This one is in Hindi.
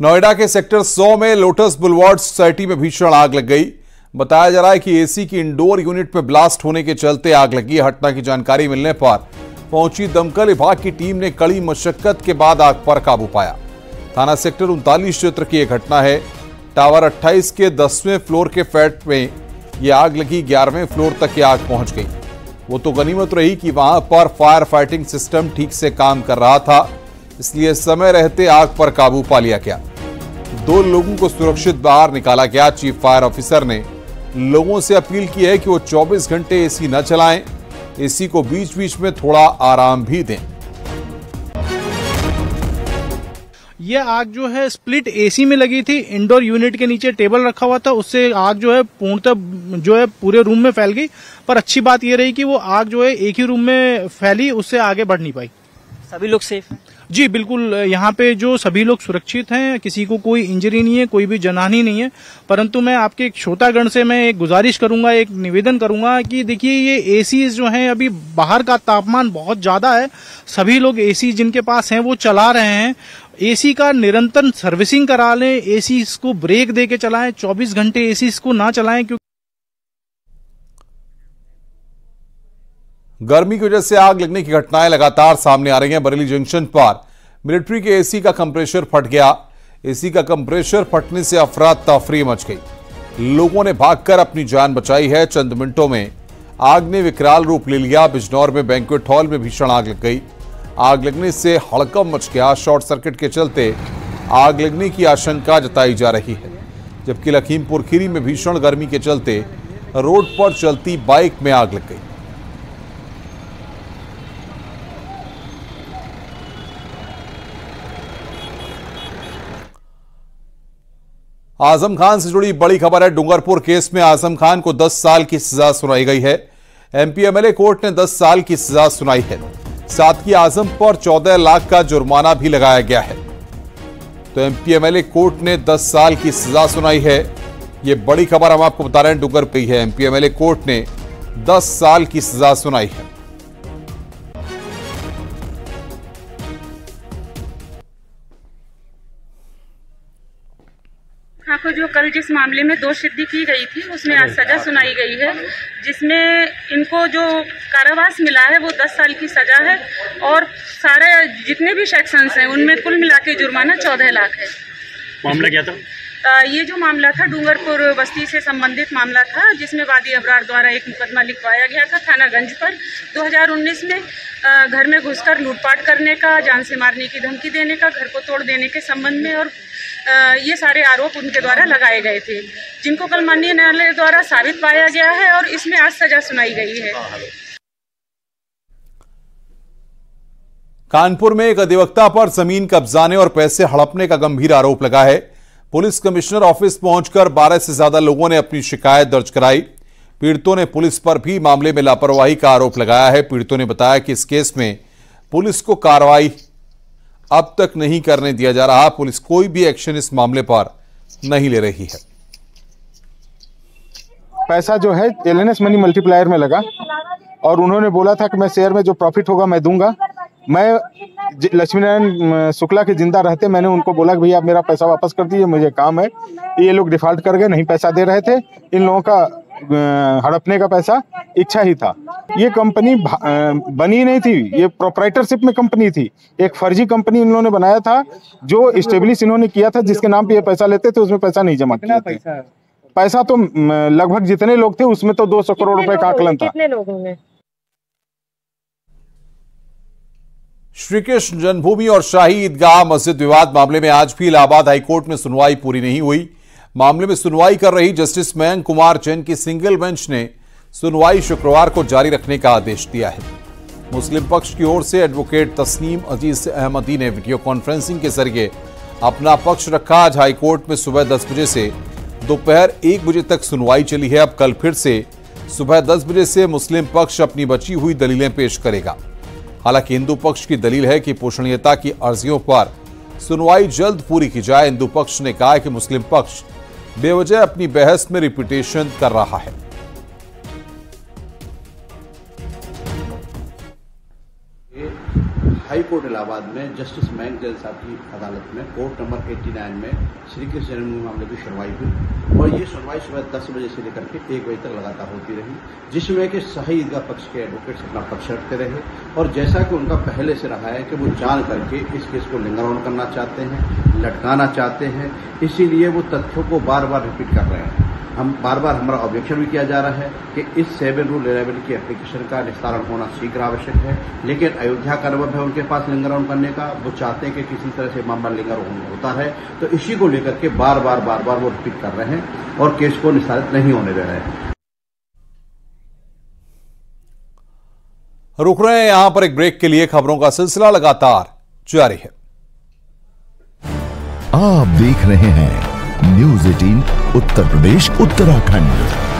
नोएडा के सेक्टर 100 में लोटस बुलवार्ड सोसाइटी में भीषण आग लग गई। बताया जा रहा है कि एसी की इंडोर यूनिट में ब्लास्ट होने के चलते आग लगी घटना की जानकारी मिलने पर पहुँची दमकल विभाग की टीम ने कड़ी मशक्कत के बाद आग पर काबू पाया। थाना सेक्टर उनतालीस क्षेत्र की यह घटना है। टावर 28 के दसवें फ्लोर के फ्लैट में यह आग लगी। ग्यारहवें फ्लोर तक ये आग पहुँच गई। वो तो गनीमत रही कि वहाँ पर फायर फाइटिंग सिस्टम ठीक से काम कर रहा था। इसलिए समय रहते आग पर काबू पा लिया गया। दो लोगों को सुरक्षित बाहर निकाला गया। चीफ फायर ऑफिसर ने लोगों से अपील की है कि वो 24 घंटे एसी न चलाएँ। एसी को बीच बीच में थोड़ा आराम भी दें। ये आग जो है स्प्लिट एसी में लगी थी। इंडोर यूनिट के नीचे टेबल रखा हुआ था। उससे आग जो है पूर्णतः जो है पूरे रूम में फैल गई। पर अच्छी बात यह रही कि वो आग जो है एक ही रूम में फैली, उससे आगे बढ़ नहीं पाई। सभी लोग सेफ़ हैं? जी, बिल्कुल, यहाँ पे जो सभी लोग सुरक्षित हैं, किसी को कोई इंजरी नहीं है, कोई भी जनहानि नहीं है, परंतु मैं आपके एक श्रोतागण से मैं एक गुजारिश करूँगा, एक निवेदन करूँगा कि देखिए, ये एसी जो हैं, अभी बाहर का तापमान बहुत ज़्यादा है, सभी लोग एसी जिनके पास हैं, वो चला रहे हैं। एसी का निरंतर सर्विसिंग करा लें एसी को ब्रेक दे के चलाएँ 24 घंटे एसी को ना चलाएँ, क्योंकि गर्मी की वजह से आग लगने की घटनाएँ लगातार सामने आ रही हैं। बरेली जंक्शन पर मिलिट्री के एसी का कंप्रेशर फट गया। एसी का कंप्रेशर फटने से अफरा तफरी मच गई। लोगों ने भागकर अपनी जान बचाई है। चंद मिनटों में आग ने विकराल रूप ले लिया। बिजनौर में बैंक्वेट हॉल में भीषण आग लग गई। आग लगने से हड़कम मच गया। शॉर्ट सर्किट के चलते आग लगने की आशंका जताई जा रही है। जबकि लखीमपुर खीरी में भीषण गर्मी के चलते रोड पर चलती बाइक में आग लग गई। आज़म खान से जुड़ी बड़ी खबर है। डूंगरपुर केस में आज़म खान को 10 साल की सजा सुनाई गई है। एमपी एमएलए कोर्ट ने 10 साल की सजा सुनाई है। साथ ही आज़म पर 14 लाख का जुर्माना भी लगाया गया है। तो एमपी एमएलए कोर्ट ने 10 साल की सजा सुनाई है। ये बड़ी खबर हम आपको बता रहे हैं। डूंगर पे है। एमपी एमएलए कोर्ट ने 10 साल की सजा सुनाई है। जो कल जिस मामले में दो सिद्धि की गई थी उसमें आज सजा सुनाई गई है जिसमें इनको जो कारावास मिला है वो 10 साल की सजा है और सारे जितने भी सेक्शंस हैं उनमें कुल मिला के जुर्माना 14 लाख है। मामला क्या था? ये जो मामला था डूंगरपुर बस्ती से संबंधित मामला था जिसमें वादी अबरार द्वारा एक मुकदमा लिखवाया गया था थानागंज पर। 2019 में घर में घुसकर लूटपाट करने का जान से मारने की धमकी देने का घर को तोड़ देने के संबंध में और ये सारे आरोप उनके द्वारा लगाए गए थे, जिनको कल माननीय न्यायालय द्वारा साबित पाया गया है और इसमें आज सजा सुनाई गई है। कानपुर में एक अधिवक्ता पर ज़मीन कब्जाने और पैसे हड़पने का गंभीर आरोप लगा है। पुलिस कमिश्नर ऑफ़िस पहुंचकर 12 से ज़्यादा लोगों ने अपनी शिकायत दर्ज कराई। पीड़ितों ने पुलिस पर भी मामले में लापरवाही का आरोप लगाया है। पीड़ितों ने बताया कि इस केस में पुलिस को कार्रवाई अब तक नहीं करने दिया जा रहा, पुलिस कोई भी एक्शन इस मामले पर नहीं ले रही है। पैसा जो है, एलएनएस मनी मल्टीप्लायर में लगा और उन्होंने बोला था कि मैं शेयर में जो प्रॉफिट होगा, मैं दूँगा। मैं लक्ष्मी नारायण शुक्ला के ज़िंदा रहते, मैंने उनको बोला कि भैया आप मेरा पैसा वापस कर दीजिए, मुझे काम है। ये लोग डिफ़ॉल्ट कर गए, नहीं पैसा दे रहे थे। इन लोगों का हड़पने का पैसा इच्छा ही था। ये कंपनी बनी नहीं थी। ये प्रोपराइटरशिप में कंपनी थी। एक फर्जी कंपनी इन लोगों ने बनाया था जो स्टेब्लिश इन्होंने किया था जिसके नाम पे ये पैसा लेते थे उसमें पैसा नहीं जमा किया थे। पैसा तो लगभग जितने लोग थे उसमें तो 200 करोड़ रुपए का आकलन था। कितने लोगों ने श्री कृष्ण जन्मभूमि और शाही ईदगाह मस्जिद विवाद मामले में आज भी इलाहाबाद हाईकोर्ट में सुनवाई पूरी नहीं हुई। मामले में सुनवाई कर रही जस्टिस मयंक कुमार जैन की सिंगल बेंच ने सुनवाई शुक्रवार को जारी रखने का आदेश दिया है। मुस्लिम पक्ष की ओर से एडवोकेट तस्नीम अज़ीज़ अहमदी ने वीडियो कॉन्फ्रेंसिंग के ज़रिए अपना पक्ष रखा। आज हाईकोर्ट में सुबह दस बजे से दोपहर एक बजे तक सुनवाई चली है। अब कल फिर से सुबह दस बजे से मुस्लिम पक्ष अपनी बची हुई दलीलें पेश करेगा। हालाँकि हिंदू पक्ष की दलील है कि पोषणीयता की अर्जियों पर सुनवाई जल्द पूरी की जाए। हिंदू पक्ष ने कहा कि मुस्लिम पक्ष बेवजह अपनी बहस में रिपीटेशन कर रहा है। हाई कोर्ट इलाहाबाद में जस्टिस मयंक जैन साहब की अदालत में, कोर्ट नंबर 89 में श्री कृष्ण जन्मभूमि मामले की सुनवाई हुई। और ये सुनवाई सुबह दस बजे से लेकर के एक बजे तक लगातार होती रही जिसमें कि सही ईदगाह पक्ष के एडवोकेट्स अपना पक्ष रखते रहे। और जैसा कि उनका पहले से रहा है कि वो जान करके इस केस को लिंगर करना चाहते हैं, लटकाना चाहते हैं, इसीलिए वो तथ्यों को बार बार रिपीट कर रहे हैं। हम बार बार हमारा ऑब्जेक्शन भी किया जा रहा है कि इस सेवन रूल इलेवन की एप्लीकेशन का निस्तारण होना शीघ्र आवश्यक है। लेकिन अयोध्या का अनुभव है उनके पास लिंगारोहण करने का वो चाहते हैं कि किसी तरह से मामला लिंगारोहण होता है तो इसी को लेकर के बार बार बार बार वो रिपीट कर रहे हैं और केस को निस्तारित नहीं होने दे रहे हैं। रुक रहे हैं यहाँ पर एक ब्रेक के लिए। खबरों का सिलसिला लगातार जारी है। आप देख रहे हैं न्यूज़ एटीन उत्तर प्रदेश उत्तराखंड।